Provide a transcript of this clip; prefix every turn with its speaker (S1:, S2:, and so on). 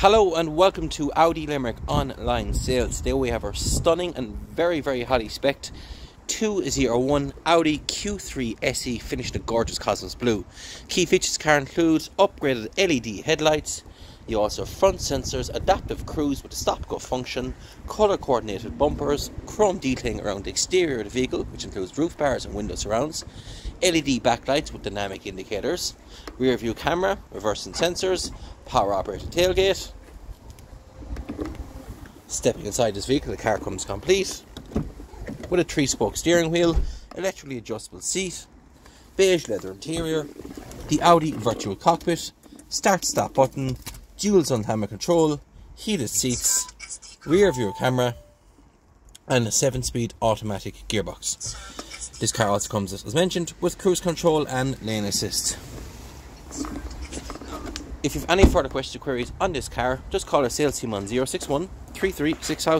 S1: Hello and welcome to Audi Limerick online sales. Today we have our stunning and very very highly spec 201 Audi Q3 SE finished in gorgeous Cosmos blue. Key features car includes upgraded LED headlights. You also have front sensors, adaptive cruise with a stop-go function, color coordinated bumpers, chrome detailing around the exterior of the vehicle, which includes roof bars and window surrounds, LED backlights with dynamic indicators, rear view camera, reversing sensors, power operated tailgate. Stepping inside this vehicle, the car comes complete with a three spoke steering wheel, electrically adjustable seat, beige leather interior, the Audi virtual cockpit, start stop button, dual zone hammer control, heated seats, rear view camera, and a 7 speed automatic gearbox. This car also comes, as mentioned, with cruise control and lane assist. If you have any further questions or queries on this car, just call our sales team on 061 336